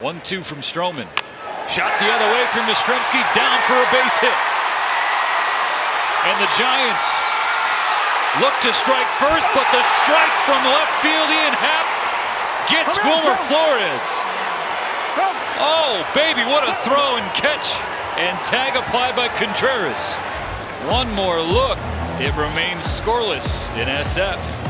One-two from Stroman. Shot the other way from Yastrzemski, down for a base hit. And the Giants look to strike first, but the strike from left field, Ian Happ gets Wilmer Flores. Oh, baby, what a throw and catch. And tag applied by Contreras. One more look. It remains scoreless in SF.